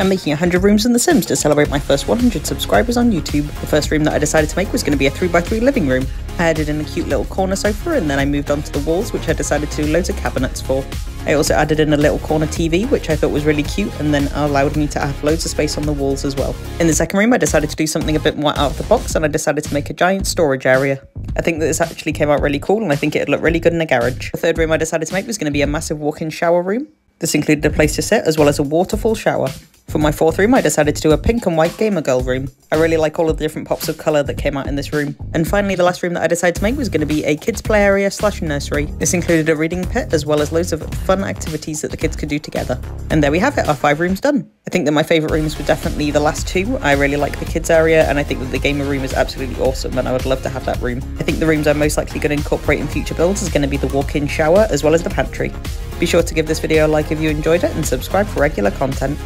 I'm making 100 rooms in The Sims to celebrate my first 100 subscribers on YouTube. The first room that I decided to make was going to be a 3x3 living room. I added in a cute little corner sofa and then I moved on to the walls which I decided to do loads of cabinets for. I also added in a little corner TV which I thought was really cute and then allowed me to have loads of space on the walls as well. In the second room I decided to do something a bit more out of the box and I decided to make a giant storage area. I think that this actually came out really cool and I think it'd look really good in a garage. The third room I decided to make was going to be a massive walk-in shower room. This included a place to sit as well as a waterfall shower. For my fourth room, I decided to do a pink and white gamer girl room. I really like all of the different pops of colour that came out in this room. And finally, the last room that I decided to make was going to be a kids play area slash nursery. This included a reading pit as well as loads of fun activities that the kids could do together. And there we have it, our five rooms done. I think that my favourite rooms were definitely the last two. I really like the kids area and I think that the gamer room is absolutely awesome and I would love to have that room. I think the rooms I'm most likely going to incorporate in future builds is going to be the walk-in shower as well as the pantry. Be sure to give this video a like if you enjoyed it and subscribe for regular content.